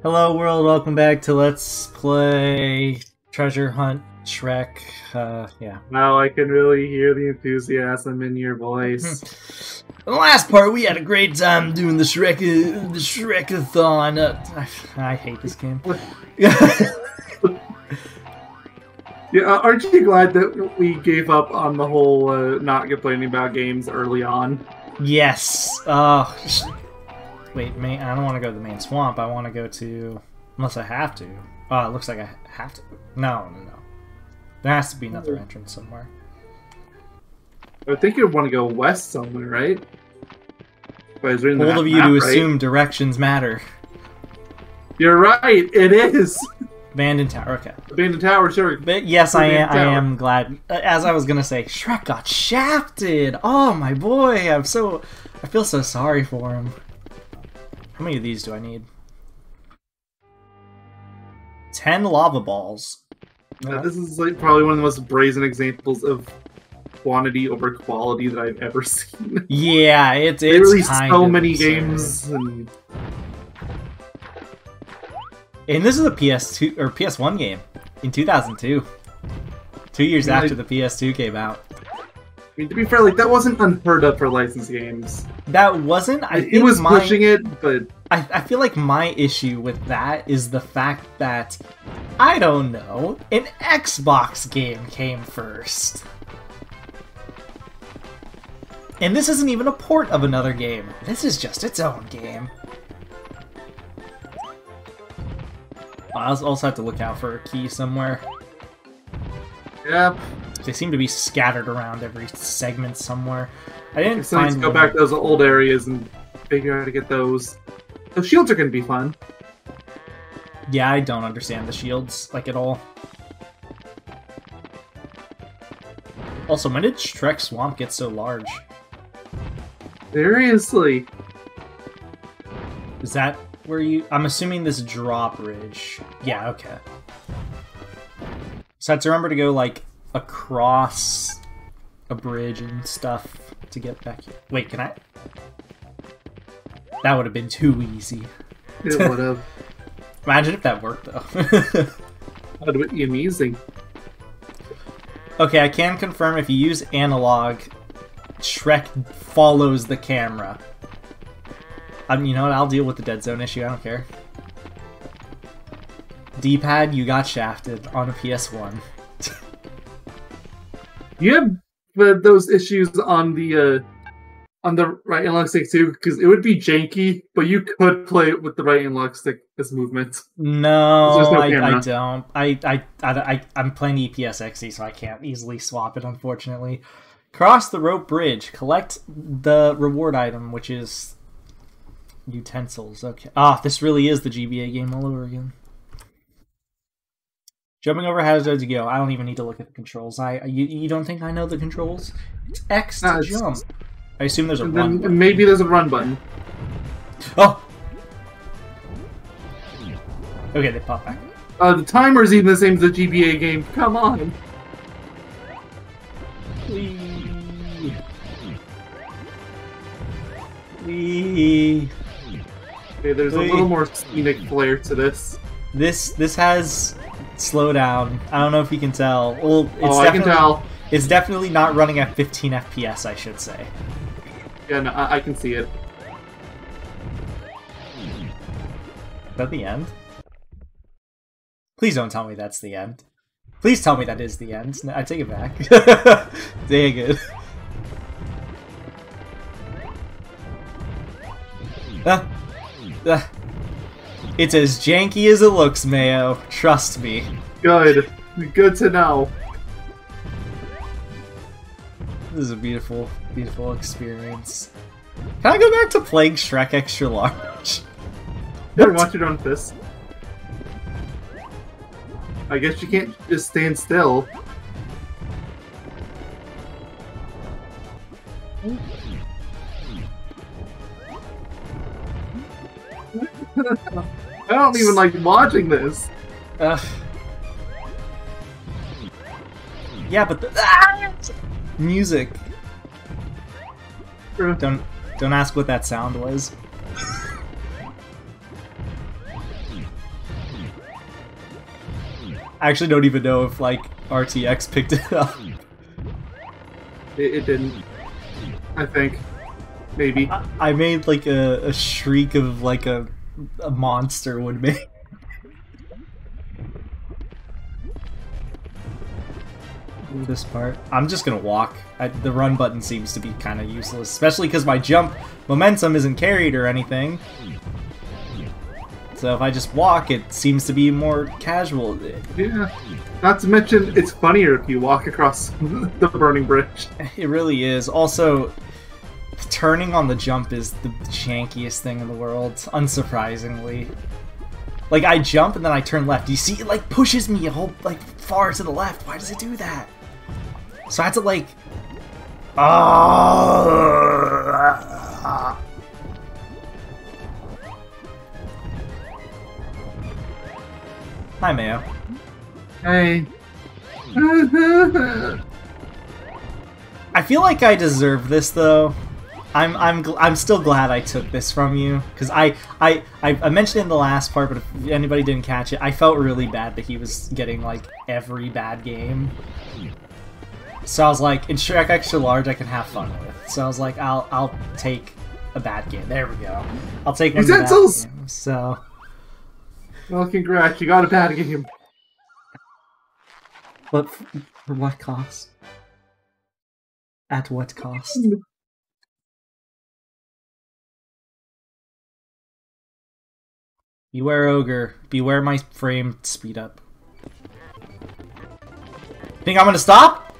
Hello world, welcome back to Let's Play Treasure Hunt Shrek. Uh, yeah. Now I can really hear the enthusiasm in your voice. The last part, we had a great time doing the Shrek, the Shrekathon. Uh, I, I hate this game. yeah, uh, aren't you glad that we gave up on the whole uh, not complaining about games early on? yes. Uh, sh- wait, main, I don't want to go to the main swamp. I want to go to, unless I have to. Oh, it looks like I have to. No, no, no. There has to be another hmm. entrance somewhere. I think you'd want to go west somewhere, right? But it's written in Bold of you to right? assume directions matter. You're right. It is Abandoned Tower. Okay. abandoned tower. Sure. But yes, I am. Abandoned I am glad. As I was gonna say, Shrek got shafted. Oh my boy, I'm so. I feel so sorry for him. How many of these do I need? Ten lava balls. This is like probably one of the most brazen examples of quantity over quality that I've ever seen. Yeah, it's They it's released so many absurd. games, and and this is a PS2 or PS1 game in 2002. Two years Yeah, after I- the PS2 came out. I mean, to be fair, like that wasn't unheard of for licensed games. That wasn't. I it think was my, pushing it, but I, I feel like my issue with that is the fact that I don't know, an Xbox game came first. And this isn't even a port of another game. This is just its own game. I also have to look out for a key somewhere. yeah, They seem to be scattered around every segment somewhere. I didn't so let's find go back to those old areas and figure out how to get those. Those shields are gonna be fun. Yeah, I don't understand the shields like at all. Also, when did Shrek Swamp get so large? Seriously, Is that where you? I'm assuming this drawbridge. Yeah, okay. So I have to remember to go like across a bridge and stuff to get back here. Wait, can I? That would have been too easy. it would have. Imagine if that worked though. That would be amazing. Okay, I can confirm if you use analog, Shrek follows the camera. Um, you know what? I'll deal with the dead zone issue. I don't care. D-pad, you got shafted on a PS1. You have uh, those issues on the uh, on the right analog stick too, because it would be janky, but you could play it with the right analog stick as movement. No, no I, I don't. I, I, I, I, I'm playing ePSXe, so I can't easily swap it, unfortunately. Cross the rope bridge. Collect the reward item, which is utensils. Okay. Ah, this really is the GBA game all over again. Jumping over hazards, go? I don't even need to look at the controls. I you, you don't think I know the controls? It's X to No, it's- jump. I assume there's a run. button. maybe there's a run button. Oh. Okay, they pop back. Uh, the timer's even the same as the GBA game. Come on. Wee. Wee. Okay, there's a little more scenic flair to this. This this has slowdown. I don't know if you can tell. Well, it's oh, I can definitely tell. it's definitely not running at 15 FPS. I should say. Yeah, no, I, I can see it. Is that the end? Please don't tell me that's the end. Please tell me that is the end. No, I take it back. Dang it. Ah. Ah. It's as janky as it looks, Mayo. Trust me. Good. Good to know. This is a beautiful, beautiful experience. Can I go back to playing Shrek Extra Large? Here, watch it on fist. I guess you can't just stand still. Don't even like watching this. Ugh. Yeah, but the ah! music. Don't don't ask what that sound was. I actually don't even know if like RTX picked it up. It, it didn't. I think. Maybe. I, I made like a, a shriek of like a a monster would be. this part. I'm just gonna walk. I, the run button seems to be kind of useless, especially because my jump momentum isn't carried or anything. So if I just walk, it seems to be more casual. Yeah. Not to mention, it's funnier if you walk across the burning bridge. It really is. Also, turning on the jump is the jankiest thing in the world, unsurprisingly. Like, I jump and then I turn left. You see, it, like, pushes me a whole, like, far to the left. Why does it do that? So I had to, like... Oh, Hi, Mayo. Hey. I feel like I deserve this though. I'm I'm gl- I'm still glad I took this from you because I, I I mentioned it in the last part, but if anybody didn't catch it, I felt really bad that he was getting like every bad game. So I was like, in Shrek Extra Large, I can have fun with. So I was like, I'll I'll take a bad game. There we go. I'll take one bad games. So well, congrats, you got a bad game. but for what cost? At what cost? Beware ogre. Beware my frame speed up. Think I'm gonna stop?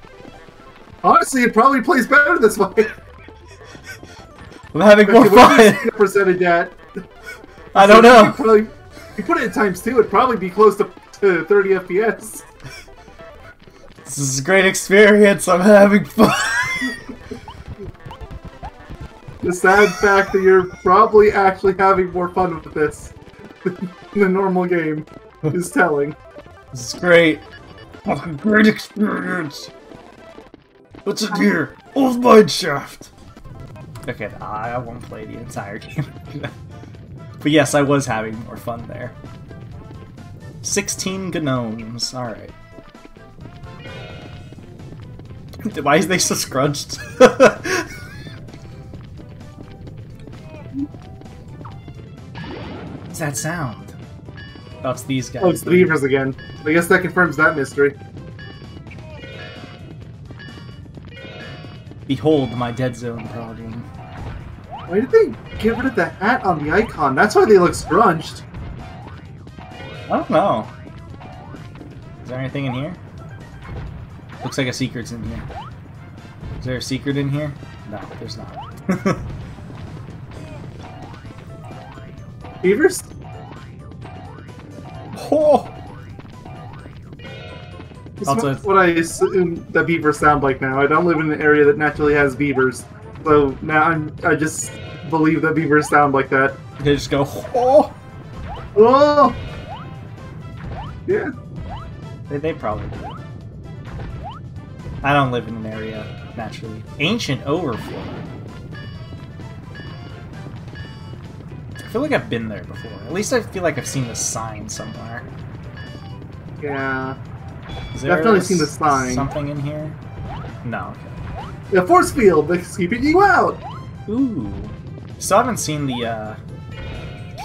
Honestly, it probably plays better this way. I'm having more fun. percentage at? I don't You know. probably, you put it in times two, it'd probably be close to, to 30 FPS. This is a great experience. I'm having fun. The sad fact that you're probably actually having more fun with this than the normal game is telling. This is great. Fucking great experience. What's in here? Old mine shaft. Okay, I won't play the entire game. but yes, I was having more fun there. 16 gnomes. Alright. Why is they so scrunched? What's that sound? That's these guys. Oh, it's the beavers again. I guess that confirms that mystery. Behold my dead zone problem. Why did they get rid of the hat on the icon? That's why they look scrunched. I don't know. Is there anything in here? Looks like a secret's in here. Is there a secret in here? No, there's not. Beavers? What, what I assume that beavers sound like now. I don't live in an area that naturally has beavers. So now I'm, I just believe that beavers sound like that. They just go, oh! Oh! Yeah. They, they probably do. I don't live in an area, naturally. Ancient Overflow. I feel like I've been there before. At least I feel like I've seen the sign somewhere. Yeah. Is there Definitely seen the sign. Something in here? No, okay. The force field that's keeping you out! Ooh. Still haven't seen the uh,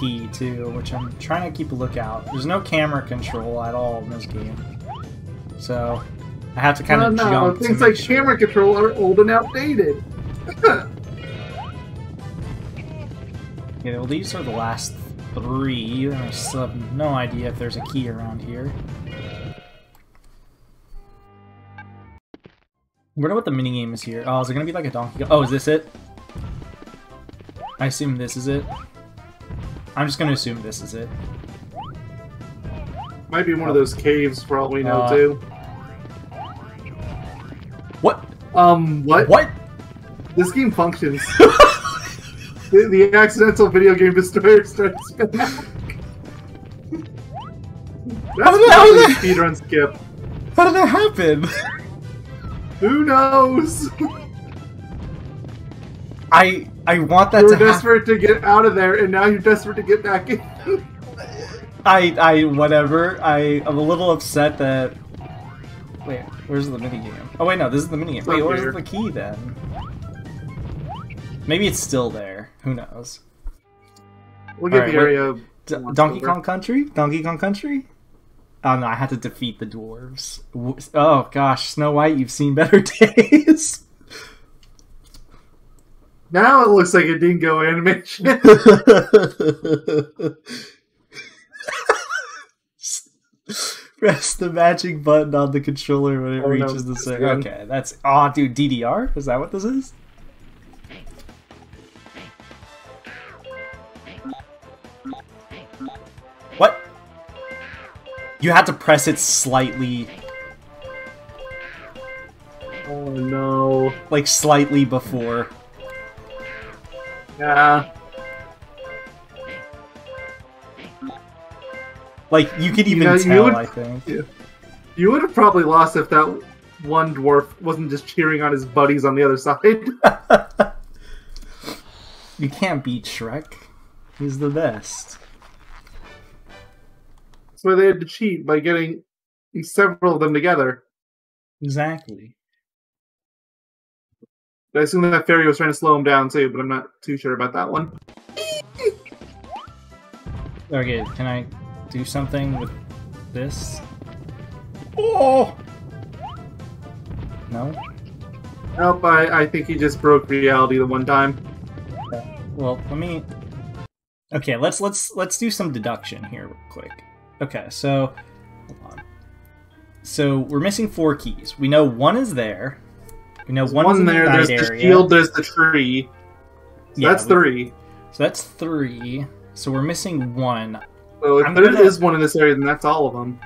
key too, which I'm trying to keep a lookout. There's no camera control at all in this game, so I have to kind no, of no, jump. to things like sure. camera control are old and outdated. Yeah, well, these are the last three. and I still have no idea if there's a key around here. Wonder what the mini game is here. Oh, is it gonna be like a Donkey Oh, is this it? I assume this is it. I'm just gonna assume this is it. Might be one of those caves for all we know, Uh, too. What? Um, what? What? This game functions. the, the accidental video game destroyer strikes back. That's How did that- how did speedrun skip. How did that happen? Who knows? I I want that you to were happen. desperate to get out of there, and now you're desperate to get back in. I I whatever. I I'm a little upset that. Wait, where's the minigame? Oh wait, no, this is the minigame. It's Wait, where's the key then? Maybe it's still there. Who knows? We'll get Alright, the area. Donkey over. Kong Country? Donkey Kong Country? Oh no, I had to defeat the dwarves. Oh gosh, Snow White, you've seen better days. Now it looks like a dingo animation. Press the magic button on the controller when it Oh, no, reaches the that's center. Okay, that's oh, dude, DDR. Is that what this is? You had to press it slightly, oh no. like slightly before. Yeah. Like you could even know, tell. would- I think. You would have probably lost if that one dwarf wasn't just cheering on his buddies on the other side. you can't beat Shrek. He's the best. Why they had to cheat by getting several of them together. Exactly. I assume that fairy was trying to slow him down too, but I'm not too sure about that one. Okay, can I do something with this? Oh! No? Nope, I, I think he just broke reality the one time. Well, let me Okay, let's let's let's do some deduction here real quick. Okay, so hold on. So we're missing four keys. We know one is there. We know There's one in there, there's night the area. shield, there's the tree. So Yeah, that's we- three. So that's three. So we're missing one. So if I'm there gonna- is one in this area, then that's all of them.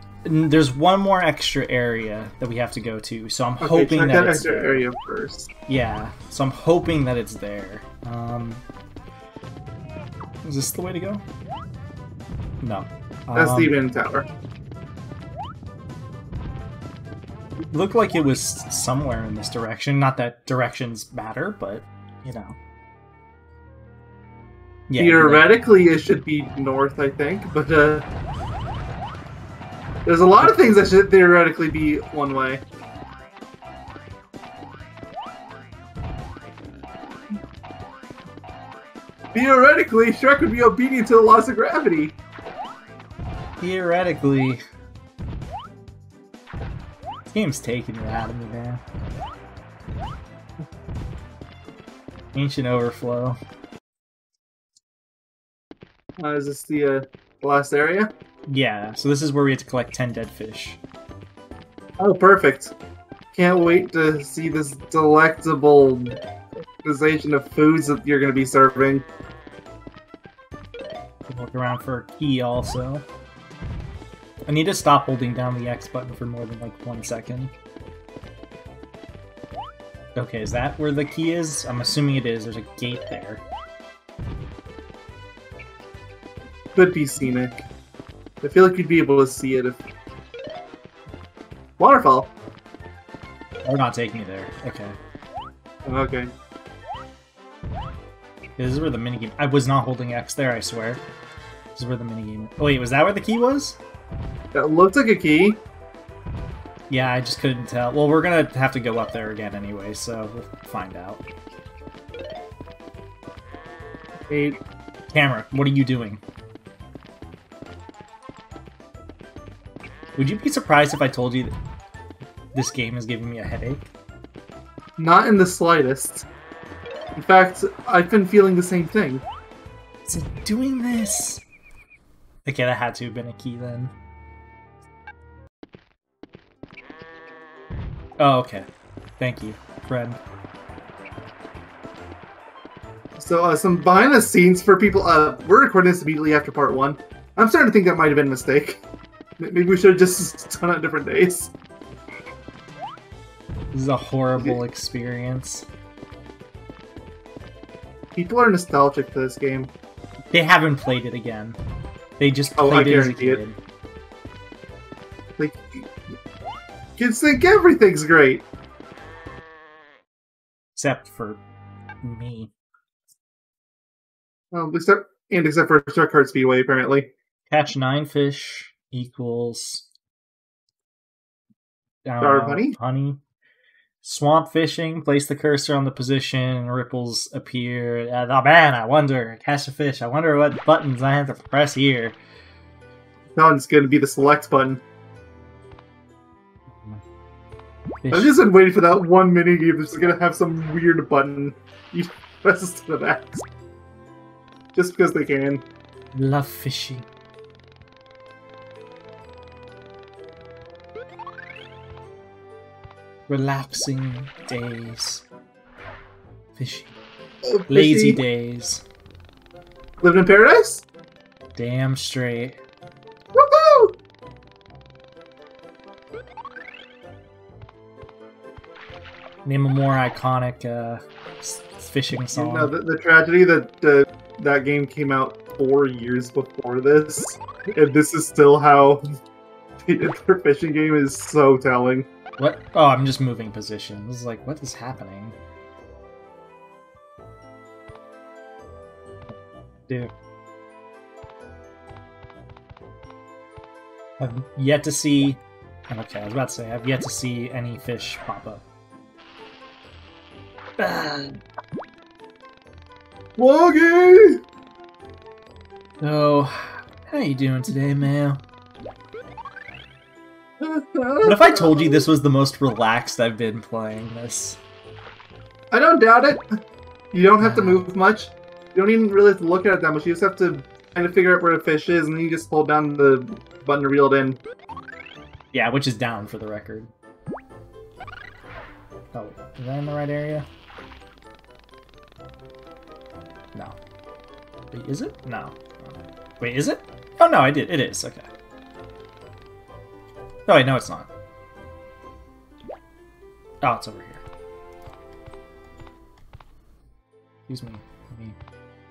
There's one more extra area that we have to go to. So I'm Okay, hoping that, that it's extra there. area first. Yeah, so I'm hoping that it's there. Um, is this the way to go? No. That's um, the event tower. Looked like it was somewhere in this direction. Not that directions matter, but you know. Yeah. Theoretically, it should be north, I think, but uh, there's a lot of things that should theoretically be one way. Theoretically, Shrek would be obedient to the laws of gravity. Theoretically. This game's taking you out of me, man. Ancient Overflow. Uh, is this the uh, last area? Yeah, so this is where we have to collect 10 dead fish. Oh, perfect. Can't wait to see this delectable organization of foods that you're going to be serving. Look around for a key also. I need to stop holding down the X button for more than like one second. Okay, is that where the key is? I'm assuming it is. There's a gate there. Could be scenic. I feel like you'd be able to see it if. Waterfall. Or not take me there. Okay. Okay. This is where the minigame. I was not holding X there, I swear. This is where the minigame. Oh, wait, was that where the key was? That looked like a key. Yeah, I just couldn't tell. Well, we're gonna have to go up there again anyway, so we'll find out. Hey, Camera, what are you doing? Would you be surprised if I told you that this game is giving me a headache? Not in the slightest. In fact, I've been feeling the same thing. Is it doing this? Okay, that had to have been a key then. Oh, okay. Thank you, friend. So, uh, some behind the scenes for people. Uh, we're recording this immediately after part one. I'm starting to think that might have been a mistake. Maybe we should have just done it on different days. This is a horrible experience. People are nostalgic for this game. They haven't played it again. They just Oh, I played a guarantee it. Like, kids think everything's great. Except for me. Um, except and except for Shark Heart Speedway, apparently. Catch nine fish equals. I know, honey? Honey. Swamp fishing. Place the cursor on the position, and ripples appear. Uh, oh man, I wonder. Catch a fish. I wonder what buttons I have to press here. That one's going to be the select button. Fish. I've just been waiting for that one mini game that's going to have some weird button you presses to the max. Just because they can. Love fishing. Relaxing days. Fishing. Oh, Lazy days. Living in paradise? Damn straight. Woohoo! Name a more iconic uh, fishing You song. know, the, the tragedy that uh, that game came out four years before this, and this is still how their fishing game is so telling. What? Oh, I'm just moving positions. Like, what is happening? Dude. I've yet to see. Okay, I was about to say, I've yet to see any fish pop up. Woggy! So, how you doing today, man? What if I told you this was the most relaxed I've been playing this? I don't doubt it. You don't have to uh-huh. move much. You don't even really have to look at it that much. You just have to kind of figure out where the fish is, and then you just hold down the button to reel it in. Yeah, which is down for the record. Oh, is that in the right area? No. Wait, is it? No. Wait, is it? Oh no, I did. It is. Okay. Oh wait, no, it's not. Oh, it's over here. Excuse me. Let me.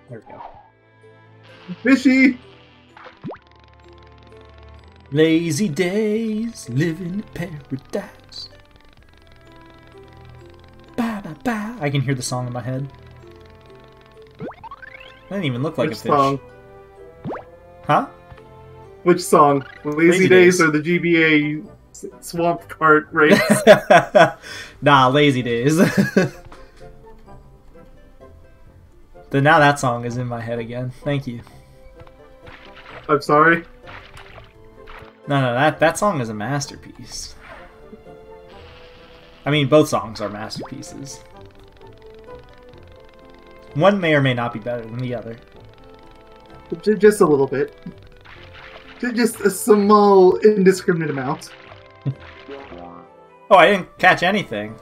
There we go. Fishy! Lazy days, living in paradise. Ba, ba, ba. I can hear the song in my head. Doesn't even look like Which a fish. song? Huh? Which song? Lazy, Lazy Days Days. or the GBA Swamp Cart race? nah, lazy days. then now that song is in my head again. Thank you. I'm sorry. No, no, that that song is a masterpiece. I mean, both songs are masterpieces. One may or may not be better than the other. Just a little bit. Just a small, indiscriminate amount. Oh, I didn't catch anything.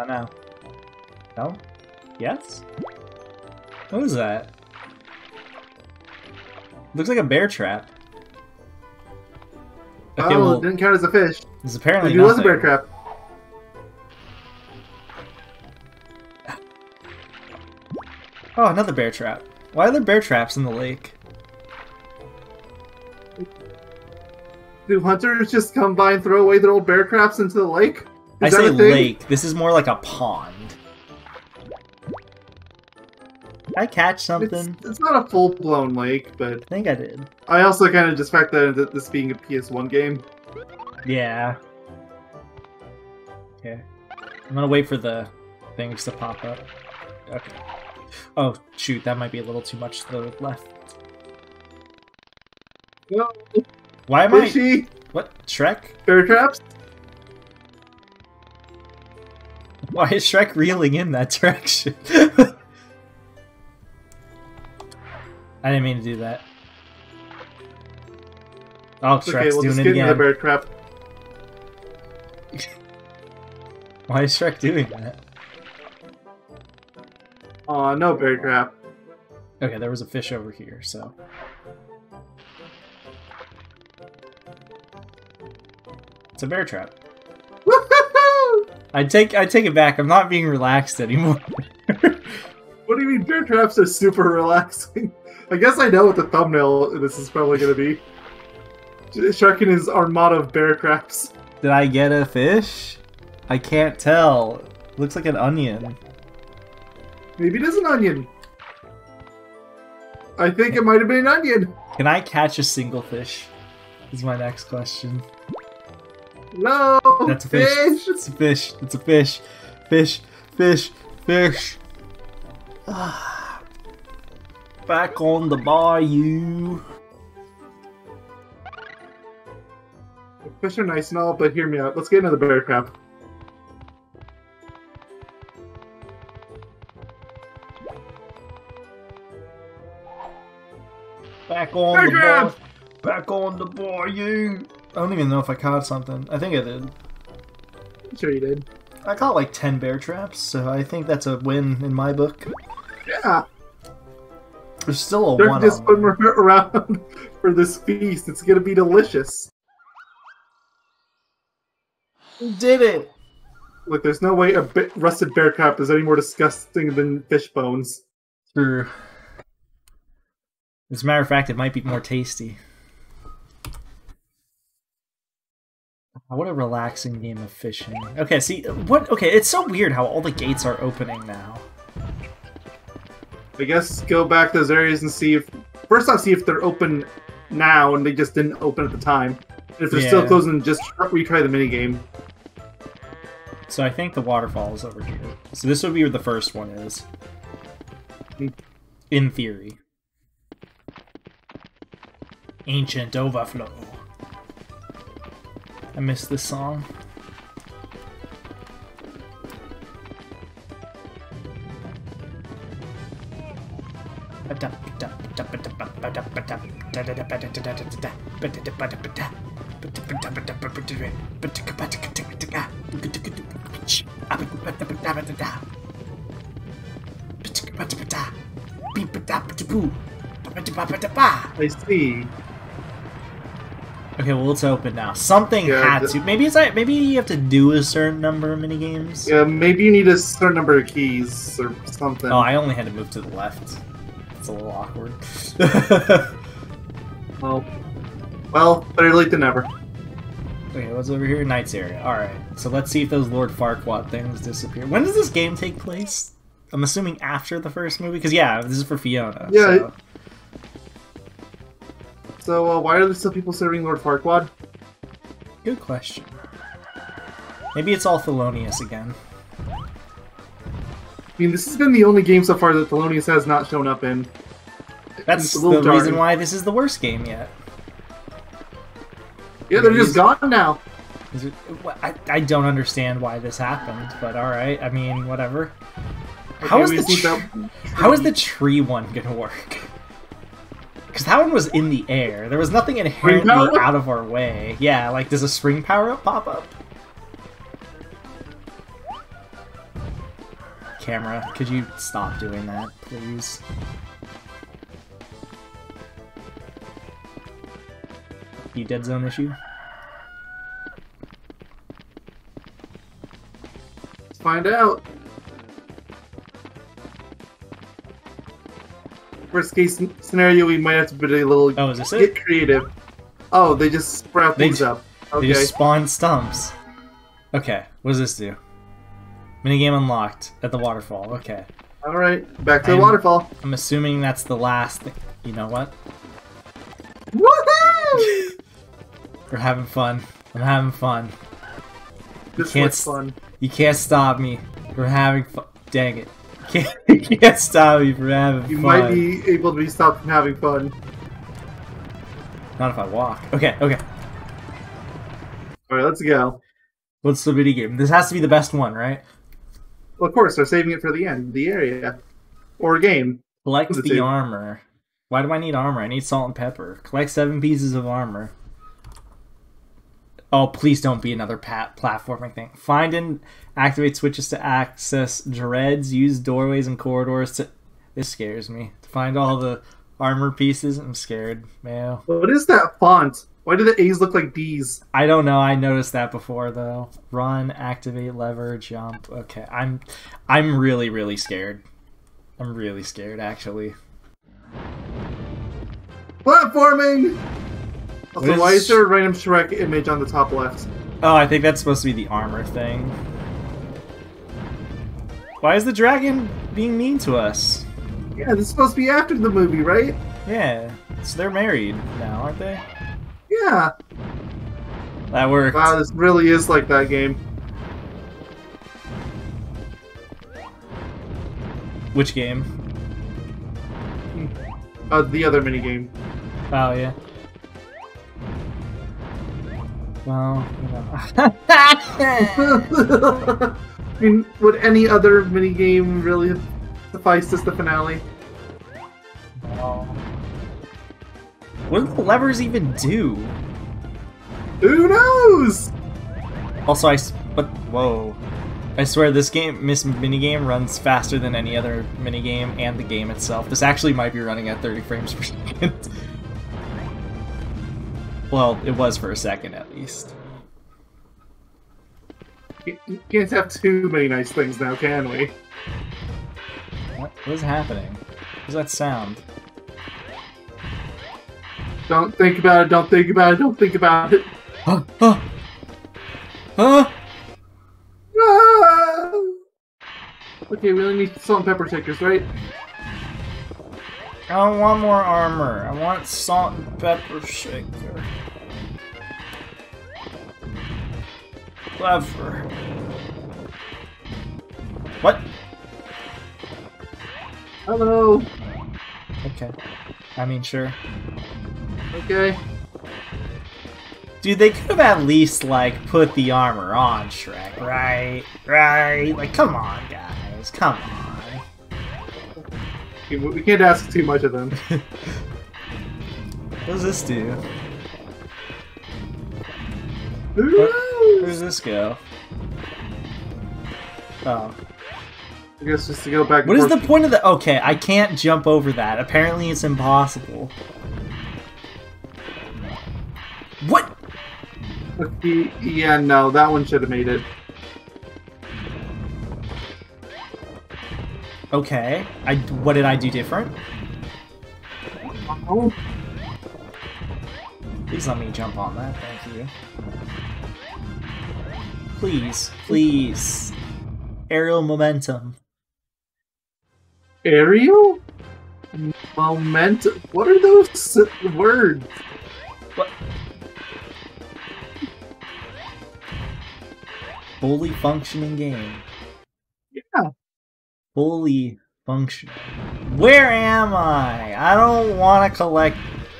I know. No? Yes? What is that? Looks like a bear trap. Oh, okay, oh, well, it didn't count as a fish. there's apparently it was a bear trap. Oh, another bear trap. Why are there bear traps in the lake? Do hunters just come by and throw away their old bear traps into the lake? Is I say lake. This is more like a pond. Did I catch something? it's not a full blown lake, but I think I did. I also kind of just factor into this being a PS1 game. Yeah. Okay. I'm gonna wait for the things to pop up. Okay. Oh, shoot, that might be a little too much to the left. No, Why am I. fishy What? Shrek? bear traps. Why is Shrek reeling in that direction? I didn't mean to do that. Oh, It's Shrek's okay, we'll doing just it into the again. bear trap. Why is Shrek doing that? Aw, no bear trap. Okay, there was a fish over here, so. It's a bear trap. I take I take it back. I'm not being relaxed anymore. What do you mean bear traps are super relaxing? I guess I know what the thumbnail this is probably going to be. Shark and his armada of bear traps. Did I get a fish? I can't tell. Looks like an onion. Maybe it is an onion. I think it might have been an onion. Can I catch a single fish? Is my next question. No, That's a fish. It's a fish. It's a fish. Fish. Fish. Fish. Ah. Back on the bayou. Fish are nice and all, but hear me out. Let's get another bear trap. Back on Bear the trap! bar. Back on the bayou. I don't even know if I caught something. I think I did. I'm sure you did. I caught like 10 bear traps, so I think that's a win in my book. Yeah, There's still a they're one. just on putting there. around for this feast. It's gonna be delicious. Did it! Look, there's no way a bit rusted bear trap is any more disgusting than fish bones. True. As a matter of fact, it might be more tasty. Ah, what a relaxing game of fishing. Okay, see what? Okay, it's so weird how all the gates are opening now. I guess go back to those areas and see if first off see if they're open now and they just didn't open at the time. And if they're still Yeah. closed, then just tr- retry the minigame. So I think the waterfall is over here. So this would be where the first one is. Hmm. In theory. Ancient Overflow. I miss this song. I see. Okay, well it's open now. Something Yeah, had to. Maybe it's like maybe you have to do a certain number of mini games. Yeah, maybe you need a certain number of keys or something. Oh, I only had to move to the left. It's a little awkward. Oh. Well, better late than never. okay, what's over here? Knight's area. Alright, so let's see if those Lord Farquaad things disappear. When does this game take place? I'm assuming after the first movie? Because, yeah, this is for Fiona. Yeah, so- So, uh, why are there still people serving Lord Farquaad? Good question. Maybe it's all Thelonious again. I mean, this has been the only game so far that Thelonious has not shown up in. That's the reason why this is the worst game yet. Yeah, they're just gone now. It, I, I don't understand why this happened, but alright, I mean, whatever. How Okay, is the just need tr- that- How is the tree one gonna work? Because that one was in the air. There was nothing inherently power-up? out of our way. Yeah, like does a spring power up pop up? Camera, could you stop doing that, please? You dead zone issue? Let's find out. Worst case scenario, we might have to be a little Oh, is this it? get creative. Oh, they just sprout They things up. They just spawn stumps. Okay, what does this do? Minigame unlocked at the waterfall. Okay. All right, back to the I'm- waterfall. I'm assuming that's the last thing. You know what? Woohoo! We're having fun. I'm having fun. this can't looks fun. You can't stop me. We're having fun. Dang it. You can't, you can't stop me from having fun. You fun. might be able to be stopped from having fun. Not if I walk. Okay, okay. All right, let's go. What's the mini game? This has to be the best one, right? Well, of course, they're saving it for the end, the area, or game. Collect The the armor. Why do I need armor? I need salt and pepper. Collect seven pieces of armor. Oh, please don't be another pat platforming thing. Find and activate switches to access dreads. Use doorways and corridors to. This scares me. To find all the armor pieces, I'm scared. Man, What is that font? Why do the A's look like D's? I don't know. I noticed that before though. Run, activate, lever, jump. Okay, I'm, I'm really, really scared. I'm really scared, actually. Platforming! Also, What why is- is there a random Shrek image on the top left? Oh, I think that's supposed to be the armor thing. Why is the dragon being mean to us? Yeah, this is supposed to be after the movie, right? Yeah, so they're married now, aren't they? Yeah. That worked. Wow, this really is like that game. Which game? Uh, the other minigame. Oh yeah. Well, you know. I mean, would any other minigame really have sufficed as the finale? Well, what do the levers even do? Who knows? Also, I. s- But whoa. I swear this game, this minigame runs faster than any other minigame and the game itself. This actually might be running at 30 frames per second. Well, it was for a second at least. You can't have too many nice things now, can we? What, what is happening? What's that sound? Don't think about it, don't think about it, don't think about it. Huh? Huh? Huh? Ah! Okay, we only need salt and pepper shakers, right? I don't want more armor. I want salt and pepper shaker. Clever. What? Hello. Okay. I mean, sure. Okay. Dude, they could have at least, like, put the armor on Shrek, right? Right? Like, come on, guys. Come on. We can't ask too much of them. What does this do? Who Where knows? does this go? Oh. I guess just to go back. and What is the point of the? Okay, I can't jump over that. Apparently, it's impossible. What? Yeah, no, that one should have made it. Okay, I what did I do different? Oh, Please let me jump on that. Thank you. Please, please. Aerial momentum. Aerial Moment. What are those words? What? Fully functioning game. Yeah. Fully functioning. Where am I? I don't want to collect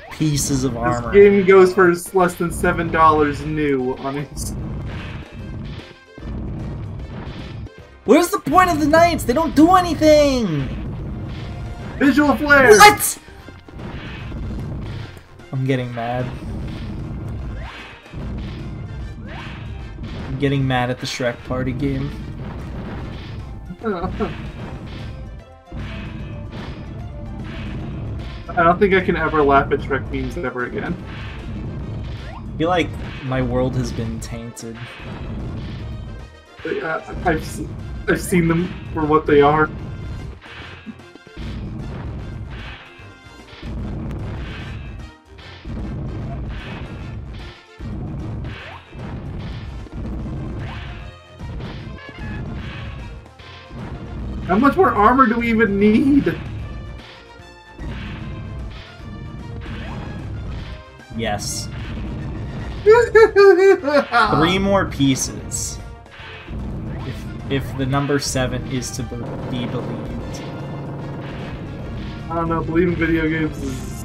pieces of armor. This game goes for less than seven dollars new on its. Where's the point of the knights? They don't do anything. Visual flare. What? I'm getting mad. I'm getting mad at the Shrek Party game. I don't think I can ever laugh at Shrek memes ever again. I feel like my world has been tainted. Uh, I've I've seen them for what they are. How much more armor do we even need? Yes. Three more pieces. If, if the number seven is to be be believed. I don't know. Believing video games is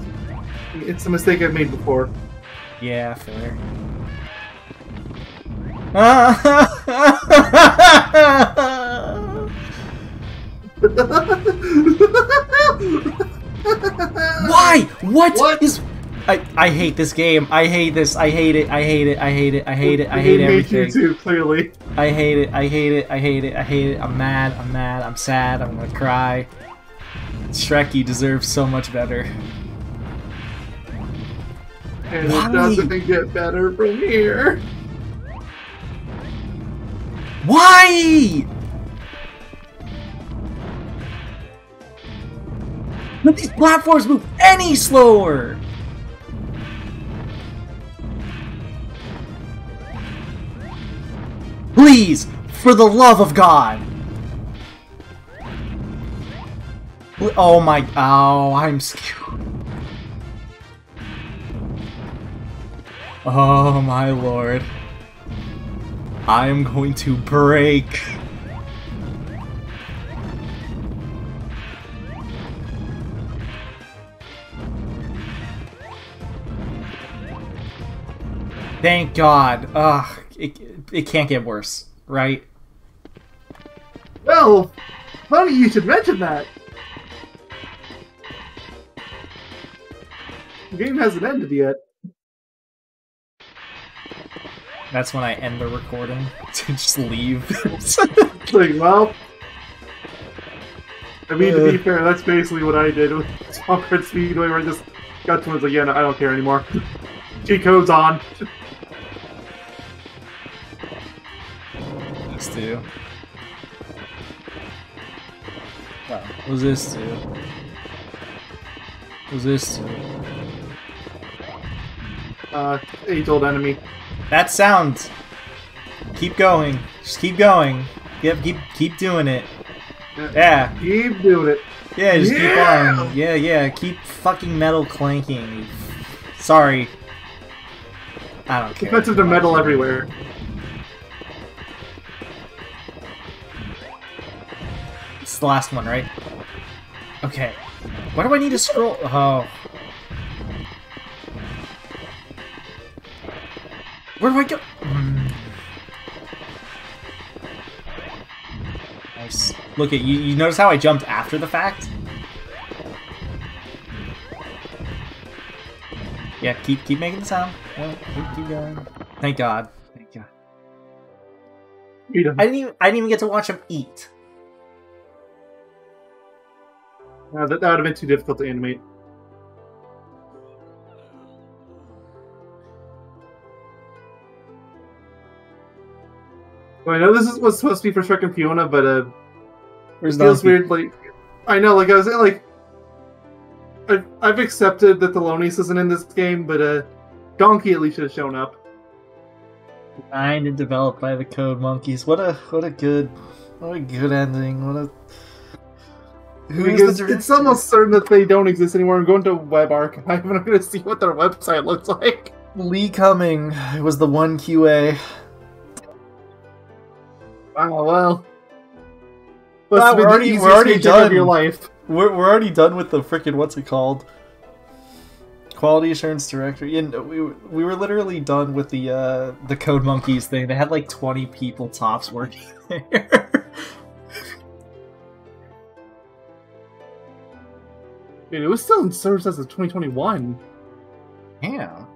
it's a mistake I've made before. Yeah, fair. Why? What What? is- I I hate this game. I hate this. I hate it. I hate it. I hate it. I hate it. I hate made you everything. too, clearly. I hate it. I hate it. I hate it. I hate it. I'm mad. I'm mad. I'm sad. I'm gonna cry. Shrek, you deserve so much better. And Why? it doesn't get better from here. Why? Let these platforms move any slower. Please, for the love of God. Oh my. Oh, I'm scared. Oh my lord. I am going to break. Thank God. Ugh, it, it can't get worse, right? Well, funny you should mention that. The game hasn't ended yet. That's when I end the recording to just leave. It's like, well. I mean, to be uh. fair, that's basically what I did with Swamp Kart Speedway, where I just got to it, like, yeah, no, I don't care anymore. G code's on. Do? Oh, what's this do? What's this do? Uh, age old enemy. That sound. Keep going. Just keep going. Yep, keep keep doing it. Yeah, Keep doing it. yeah, just keep Yeah! on. Yeah, yeah, keep fucking metal clanking. Sorry. I don't care. Defensive to metal everywhere. It's the last one, right? Okay. Why do I need to scroll? Oh. Where do I go? Hmm. Nice. Look at you. You notice how I jumped after the fact? Yeah, keep keep making the sound. Yeah, keep, keep going. Thank God. Thank God. I didn't even I didn't even get to watch him eat. Uh, that, that would have been too difficult to animate. Well, I know this is was supposed to be for Shrek and Fiona, but uh, Where's it feels weird. Like, I know, like I was like, I've, I've accepted that Thelonious isn't in this game, but uh, Donkey at least should have shown up. Designed and developed by the Code Monkeys. What a what a good what a good ending. What a because it's almost certain that they don't exist anymore. I'm going to Web Archive and I'm going to see what their website looks like. Lee Cumming was the one QA. Wow, well. Wow, Must we're already- we're already done. your life. We're, we're already done with the freaking what's it called? Quality assurance director. And we we were literally done with the uh the Code Monkeys thing. They had like twenty people tops working there. Dude, it was still in service as of 2021. Yeah.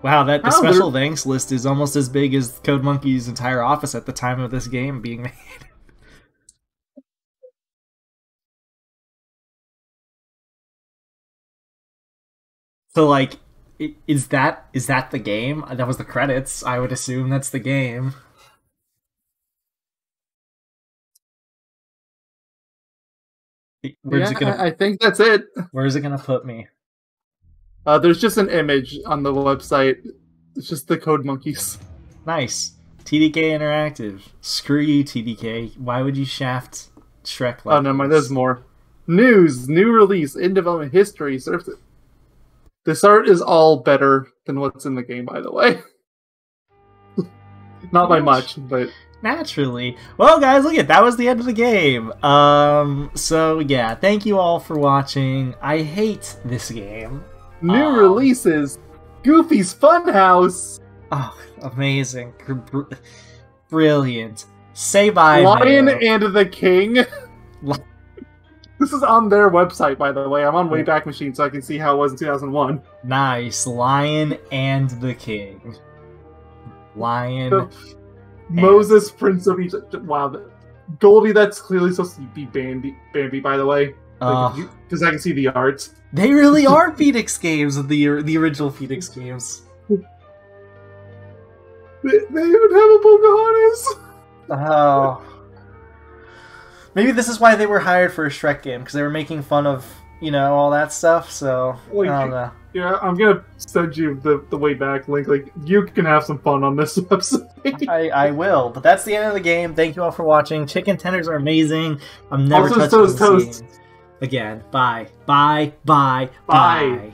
Wow, that the How special thanks list is almost as big as Code Monkey's entire office at the time of this game being made. So like is that is that the game? That was the credits. I would assume that's the game. Where's yeah, it gonna I, think that's it. where's it gonna put me? Uh, there's just an image on the website. It's just the Code Monkeys. Nice. TDK Interactive. Screw you, TDK. Why would you shaft Shrek like Oh, no, mind. There's more. News, new release, in development history. Surf This art is all better than what's in the game, by the way. Not by much, but Naturally. Well, guys, look at that was the end of the game. Um, so yeah, thank you all for watching. I hate this game. new Um, releases. Goofy's Funhouse. Oh, amazing, Br- brilliant. Say bye, Lion Mayo. and the King. This is on their website, by the way. I'm on Wayback Machine, so I can see how it was in 2001. Nice, Lion and the King. Lion. The- Moses, Prince of Egypt. Wow, Goldie. That's clearly supposed to be Bambi. Bambi, by the way, Uh, because I can see the art. they really are Phoenix games, the the original Phoenix games. They, they even have a Pocahontas. Oh. Maybe this is why they were hired for a Shrek game because they were making fun of you know all that stuff. So Like, I don't know. Yeah, I'm gonna send you the the way back link. Like, you can have some fun on this website. I, I will, but that's the end of the game. Thank you all for watching. Chicken tenders are amazing. I'm never Also, touching is toast. again. Bye. Bye. Bye. Bye. Bye.